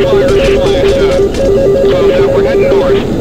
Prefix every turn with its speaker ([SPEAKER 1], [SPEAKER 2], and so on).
[SPEAKER 1] Clear, clear, clear, clear. We're heading north.